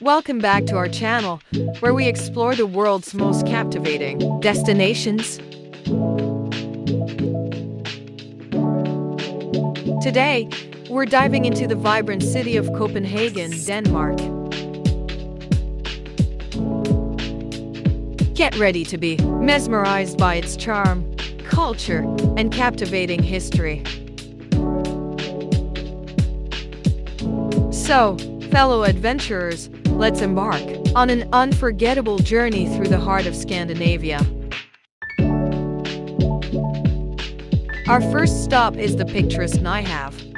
Welcome back to our channel, where we explore the world's most captivating destinations. Today, we're diving into the vibrant city of Copenhagen, Denmark. Get ready to be mesmerized by its charm, culture, and captivating history. So, fellow adventurers, let's embark on an unforgettable journey through the heart of Scandinavia. Our first stop is the picturesque Nyhavn.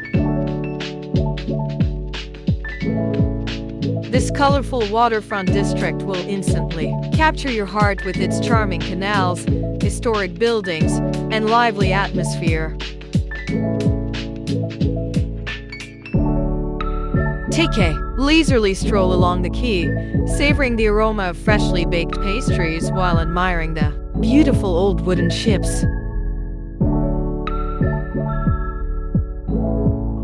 This colorful waterfront district will instantly capture your heart with its charming canals, historic buildings, and lively atmosphere. Take a leisurely stroll along the quay, savoring the aroma of freshly baked pastries while admiring the beautiful old wooden ships.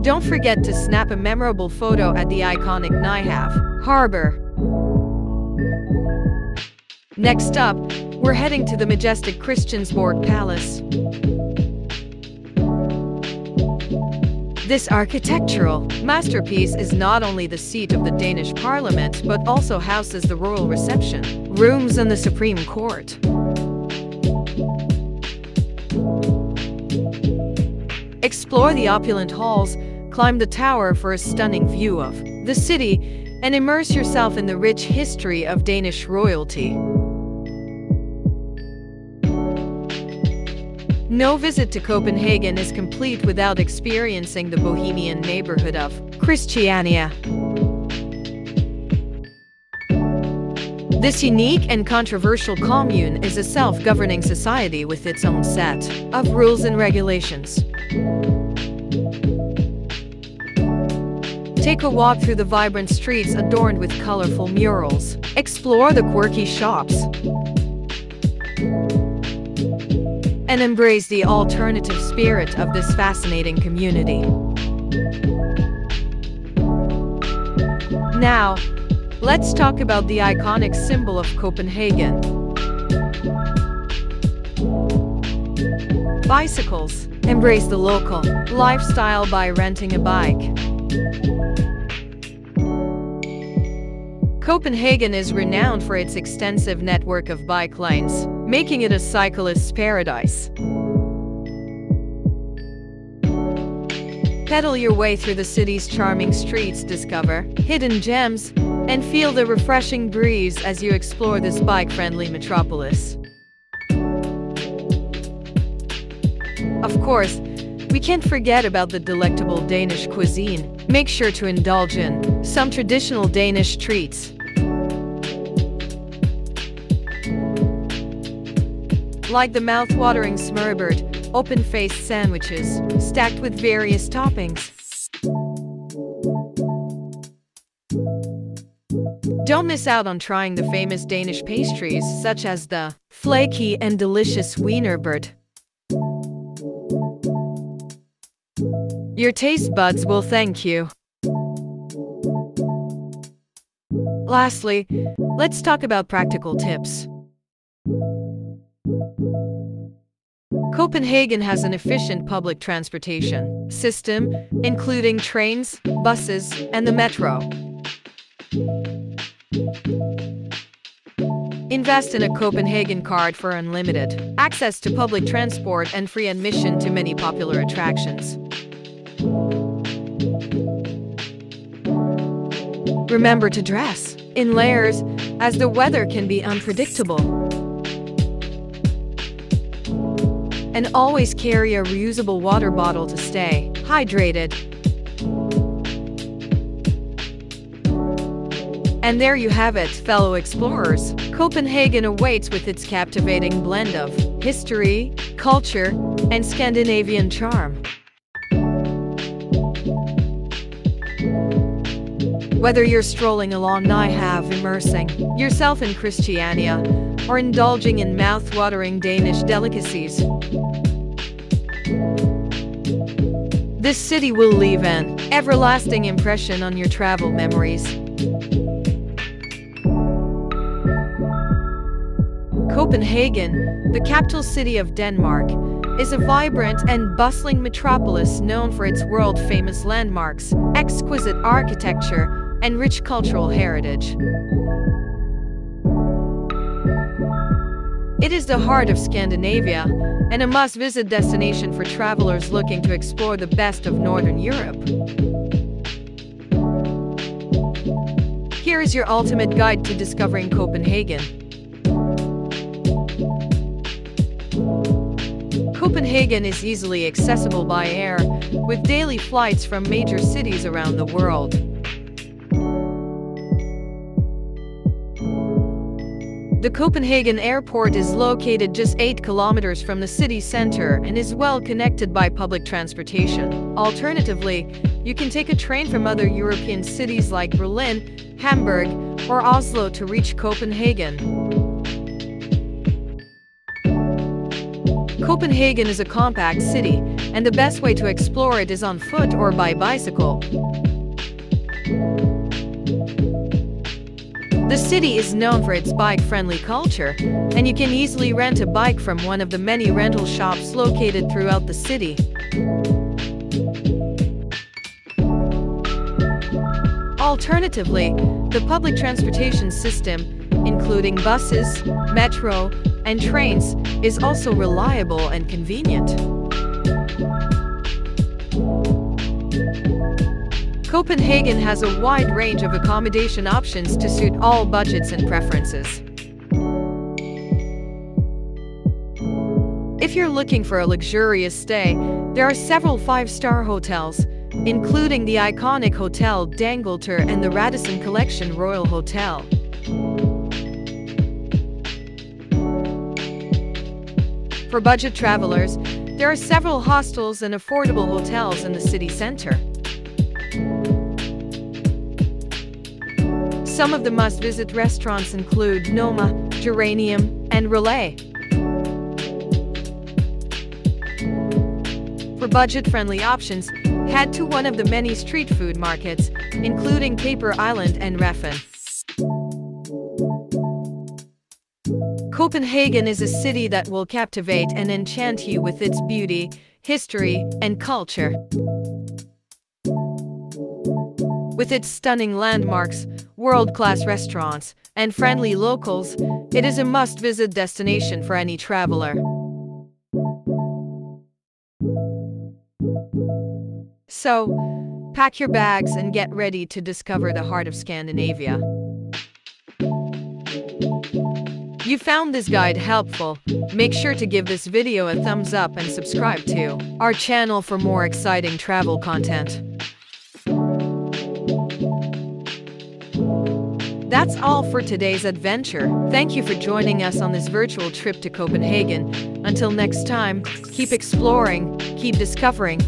Don't forget to snap a memorable photo at the iconic Nyhavn harbor. Next up, we're heading to the majestic Christiansborg Palace. This architectural masterpiece is not only the seat of the Danish parliament but also houses the royal reception rooms and the Supreme Court. Explore the opulent halls, climb the tower for a stunning view of the city, and immerse yourself in the rich history of Danish royalty. No visit to Copenhagen is complete without experiencing the bohemian neighborhood of Christiania. This unique and controversial commune is a self-governing society with its own set of rules and regulations. Take a walk through the vibrant streets adorned with colorful murals. Explore the quirky shops and embrace the alternative spirit of this fascinating community. Now, let's talk about the iconic symbol of Copenhagen. Bicycles. Embrace the local lifestyle by renting a bike. Copenhagen is renowned for its extensive network of bike lanes, making it a cyclist's paradise. Pedal your way through the city's charming streets, discover hidden gems, and feel the refreshing breeze as you explore this bike-friendly metropolis. Of course, we can't forget about the delectable Danish cuisine. Make sure to indulge in some traditional Danish treats. Like the mouth-watering smørrebrød, open-faced sandwiches, stacked with various toppings. Don't miss out on trying the famous Danish pastries such as the flaky and delicious wienerbrød. Your taste buds will thank you. Lastly, let's talk about practical tips. Copenhagen has an efficient public transportation system, including trains, buses, and the metro. Invest in a Copenhagen card for unlimited access to public transport and free admission to many popular attractions. Remember to dress in layers, as the weather can be unpredictable. And always carry a reusable water bottle to stay hydrated. And there you have it, fellow explorers. Copenhagen awaits with its captivating blend of history, culture, and Scandinavian charm. Whether you're strolling along Nyhavn immersing yourself in Christiania, or indulging in mouth-watering Danish delicacies. This city will leave an everlasting impression on your travel memories. Copenhagen, the capital city of Denmark, is a vibrant and bustling metropolis known for its world-famous landmarks, exquisite architecture, and rich cultural heritage. It is the heart of Scandinavia and a must-visit destination for travelers looking to explore the best of Northern Europe. Here is your ultimate guide to discovering Copenhagen. Copenhagen is easily accessible by air, with daily flights from major cities around the world. The Copenhagen airport is located just 8 kilometers from the city center and is well connected by public transportation. Alternatively, you can take a train from other European cities like Berlin, Hamburg, or Oslo to reach Copenhagen. Copenhagen is a compact city, and the best way to explore it is on foot or by bicycle. The city is known for its bike-friendly culture, and you can easily rent a bike from one of the many rental shops located throughout the city. Alternatively, the public transportation system, including buses, metro, and trains, is also reliable and convenient. Copenhagen has a wide range of accommodation options to suit all budgets and preferences. If you're looking for a luxurious stay, there are several five-star hotels, including the iconic Hotel d'Angleterre and the Radisson Collection Royal Hotel. For budget travelers, there are several hostels and affordable hotels in the city center. Some of the must-visit restaurants include Noma, Geranium, and Relæ. For budget-friendly options, head to one of the many street food markets, including Paper Island and Reffen. Copenhagen is a city that will captivate and enchant you with its beauty, history, and culture. With its stunning landmarks, world-class restaurants, and friendly locals, it is a must-visit destination for any traveler. So, pack your bags and get ready to discover the heart of Scandinavia. You found this guide helpful. Make sure to give this video a thumbs up and subscribe to our channel for more exciting travel content. That's all for today's adventure. Thank you for joining us on this virtual trip to Copenhagen. Until next time, keep exploring, keep discovering,